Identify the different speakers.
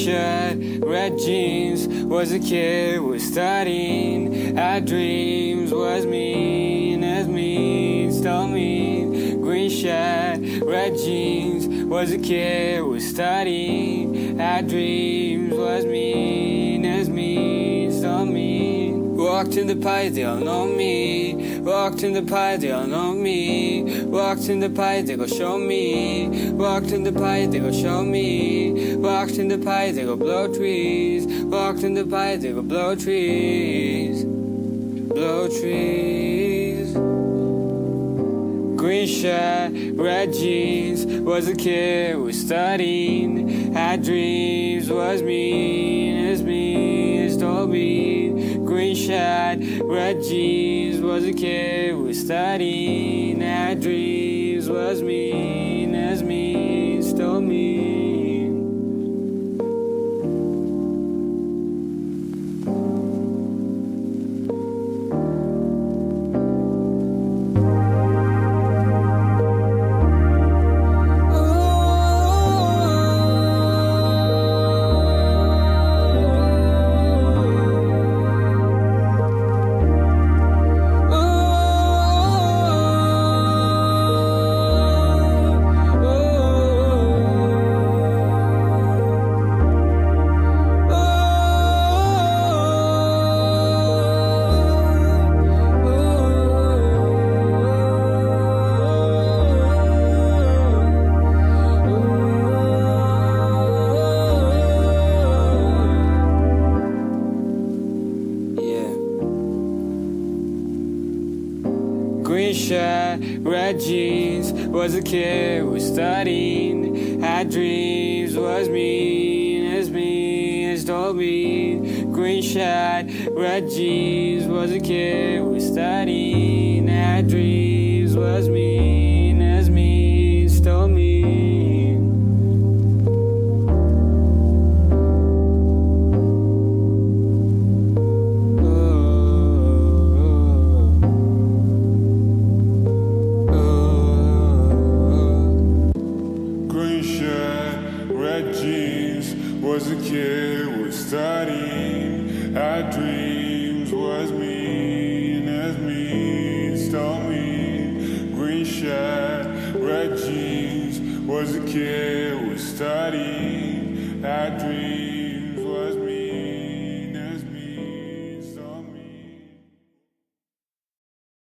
Speaker 1: Green shirt, red jeans, was a kid, was studying. Had dreams, was mean as mean, still mean. Green shirt, red jeans, was a kid, was studying. Had dreams, was mean as mean, still mean. Walked in the pie, they all know me. Walked in the pie, they all know me. Walked in the pie, they go show me. Walked in the pie, they go show me. Walked in the pie, they go blow trees. Walked in the pie, they go blow trees. Blow trees. Green shirt, red jeans, was a kid, was studying, had dreams, was mean as mean as told me. Green shirt, red jeans, was a kid, was studying, had dreams, was mean as mean, Green shirt, red jeans, was a kid, was studying, had dreams, was mean as mean as told me. Green shirt, red jeans, was a kid, was studying, had dreams,
Speaker 2: was a kid, was studying, had dreams, was mean as mean, still mean. Green shirt, red jeans, was a kid, was studying, had dreams.